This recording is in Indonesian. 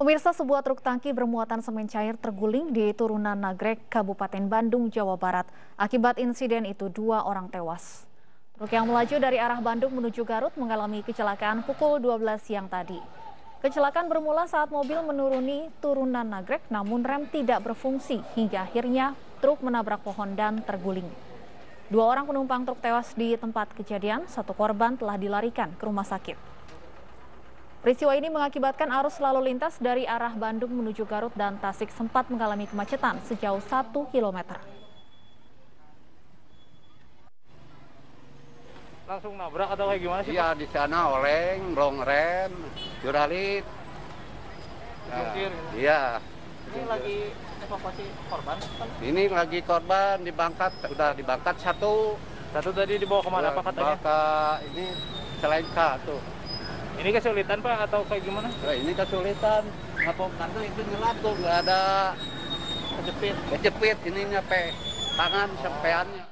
Pemirsa sebuah truk tangki bermuatan semen cair terguling di turunan Nagrek, Kabupaten Bandung, Jawa Barat. Akibat insiden itu dua orang tewas. Truk yang melaju dari arah Bandung menuju Garut mengalami kecelakaan pukul 12 siang tadi. Kecelakaan bermula saat mobil menuruni turunan Nagrek namun rem tidak berfungsi hingga akhirnya truk menabrak pohon dan terguling. Dua orang penumpang truk tewas di tempat kejadian, satu korban telah dilarikan ke rumah sakit. Peristiwa ini mengakibatkan arus lalu lintas dari arah Bandung menuju Garut dan Tasik sempat mengalami kemacetan sejauh 1 km. Langsung nabrak atau kayak gimana sih? Iya, di sana oleng, long rem, juralit. Nah, iya. Ini lagi evakuasi korban kan? Ini lagi korban dibangkat, udah dibangkat satu. Satu tadi dibawa ke mana Pak katanya? Ke ini selain K tuh. Ini kesulitan Pak atau kayak gimana? Nah, ini kesulitan. Ngapa karena itu gelap tuh nggak ada Kejepit. kejepit ini nyampe tangan sampeannya.